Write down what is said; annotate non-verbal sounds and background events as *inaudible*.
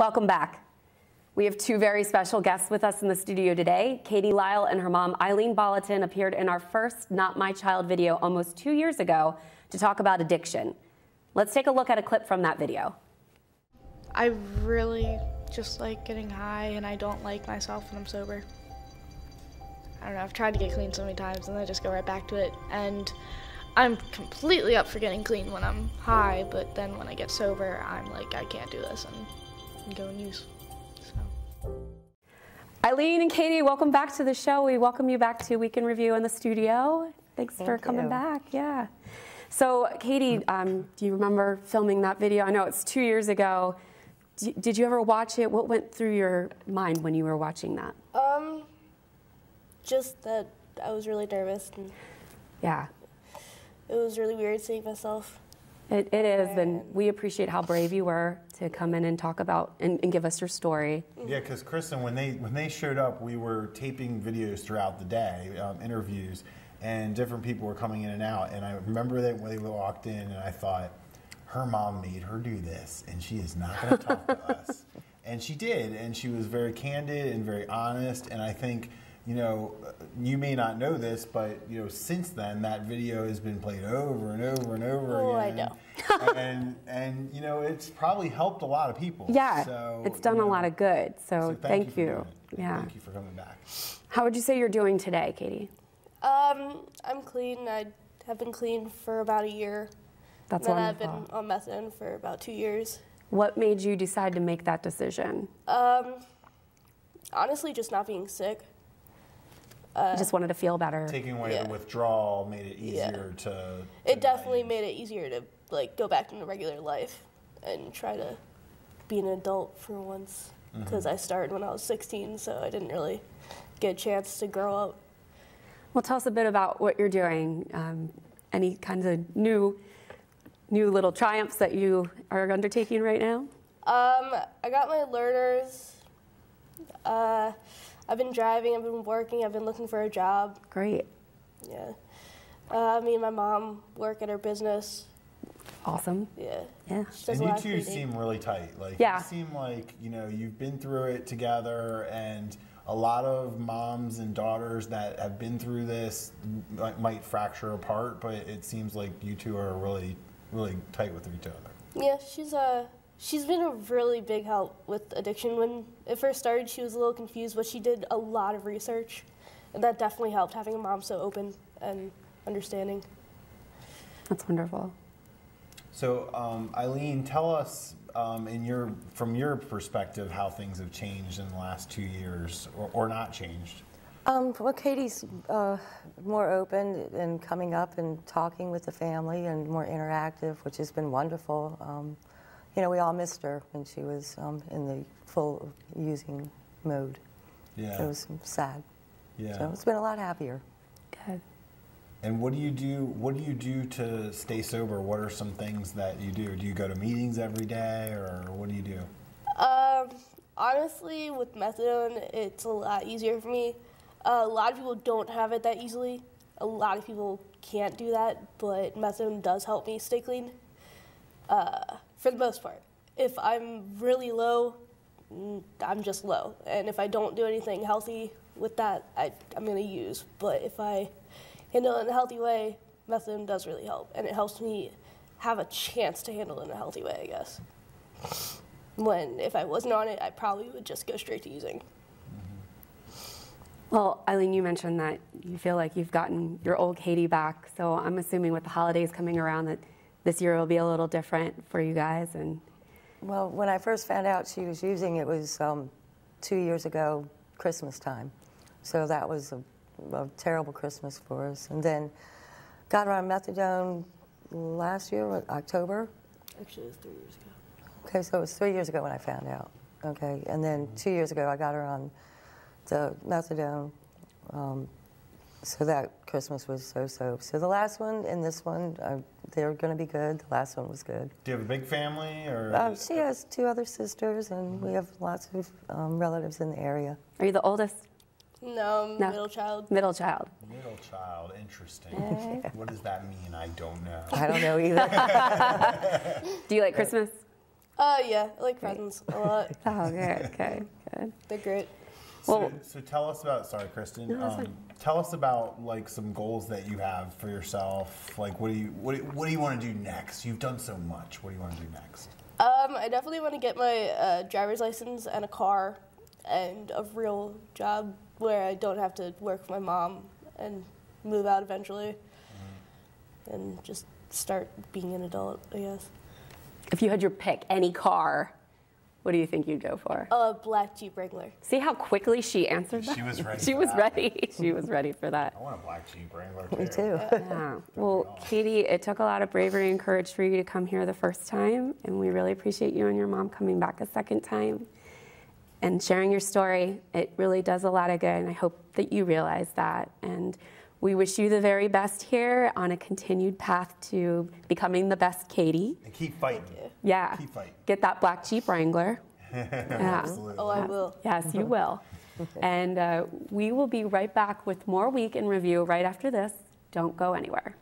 Welcome back. We have two very special guests with us in the studio today. Katie Lyle and her mom, Eileen Bolotin, appeared in our first Not My Child video almost two years ago to talk about addiction. Let's take a look at a clip from that video. I really just like getting high, and I don't like myself when I'm sober. I don't know, I've tried to get clean so many times, and I just go right back to it. And I'm completely up for getting clean when I'm high, but then when I get sober, I'm like, I can't do this, and, and go and use. So. Eileen and Katie, welcome back to the show. We welcome you back to Week in Review in the studio. Thanks Thank for coming you. back. Yeah. So, Katie, um, do you remember filming that video? I know it's two years ago. D- did you ever watch it? What went through your mind when you were watching that? Um, just that I was really nervous and Yeah, it was really weird seeing myself. It, it is, and we appreciate how brave you were to come in and talk about and, and give us your story. Yeah, because Kristen, when they when they showed up, we were taping videos throughout the day, um, interviews, and different people were coming in and out. And I remember that when they walked in, and I thought, her mom made her do this, and she is not going to talk to us. *laughs* And she did, and she was very candid and very honest. And I think, you know, you may not know this, but you know, since then that video has been played over and over and over Oh, I again. *laughs* and and you know, it's probably helped a lot of people. Yeah, So, it's done you a lot of good. So, so thank, for you. doing it. Yeah. Thank you for coming back. How would you say you're doing today, Katie? Um, I'm clean. I have been clean for about a year. That's and then I've been on methadone for about two years. What made you decide to make that decision? Um, honestly, just not being sick. You just wanted to feel better. Taking away Yeah. the withdrawal made it Yeah. easier to. to It definitely not made it easier to like go back into regular life and try to be an adult for once. Because I started when I was 16, so I didn't really get a chance to grow up. Well, tell us a bit about what you're doing. Um, any kinds of new, new little triumphs that you are undertaking right now? Um, I got my learners. Uh, I've been driving. I've been working. I've been looking for a job. Great, Yeah. Uh, me and my mom work at her business. awesome. Yeah. Yeah. And you two seem really tight. Like Yeah. you seem like you know you've been through it together, and a lot of moms and daughters that have been through this might, might fracture apart. But it seems like you two are really, really tight with each other. Yeah, she's uh she's been a really big help with addiction. When it first started, she was a little confused, but she did a lot of research, and that definitely helped having a mom so open and understanding. That's wonderful. So, um, Eileen, tell us um, in your from your perspective how things have changed in the last two years, or, or not changed. Um, well, Katie's uh, more open and coming up and talking with the family and more interactive, which has been wonderful. Um, you know, we all missed her when she was um, in the full using mode. Yeah. It was sad. Yeah. So it's been a lot happier. Good. And what do you do? What do you do to stay sober? What are some things that you do? Do you go to meetings every day, or what do you do? Um, honestly, with methadone, it's a lot easier for me. Uh, a lot of people don't have it that easily. A lot of people can't do that, but methadone does help me stay clean. Uh, for the most part, if I'm really low, mm, I'm just low, and if I don't do anything healthy with that, I, I'm gonna use. But if I handle it in a healthy way, methadone does really help, and it helps me have a chance to handle it in a healthy way, I guess when if I wasn't on it, I probably would just go straight to using. Well, Eileen, you mentioned that you feel like you've gotten your old Katie back. So I'm assuming with the holidays coming around that this year will be a little different for you guys. And Well, when I first found out she was using it was um, two years ago, Christmas time. So that was a, a terrible Christmas for us. And then got her on methadone last year, October. Actually, it was three years ago. Okay, so it was three years ago when I found out. Okay, and then two years ago I got her on the methadone. Um, so that Christmas was so-so. So the last one and this one, uh, they're going to be good. The last one was good. Do you have a big family, or Um, she has two other sisters, and we have lots of um, relatives in the area. are you the oldest? No, No. middle child. Middle child. middle child? Interesting. *laughs* what does that mean? I don't know. I don't know either. *laughs* Do you like Christmas? Uh, yeah, I like presents a lot. Oh, good, okay, good. They're great. Well- so, so tell us about. Sorry, Kristen. No, um, fine. tell us about like some goals that you have for yourself. Like, what do you what do, what do you want to do next? You've done so much. What do you want to do next? Um, I definitely want to get my uh, driver's license and a car and a real job where I don't have to work for my mom and move out eventually and just start being an adult, I guess. If you had your pick, any car, what do you think you'd go for? A black Jeep Wrangler. See how quickly she answered that? She was ready *laughs* she was that. ready. She was ready for that. I want a black Jeep Wrangler Me too. Yeah. *laughs* Well, Katie, it took a lot of bravery and courage for you to come here the first time, and we really appreciate you and your mom coming back a second time and sharing your story. It really does a lot of good, and I hope that you realize that. And we wish you the very best here on a continued path to becoming the best Katie. And keep fighting. Yeah. Keep fighting. Get that black Jeep Wrangler. *laughs* Yeah. Absolutely. Oh, I will. Yes, you will. *laughs* and uh, we will be right back with more week in review right after this. Don't go anywhere.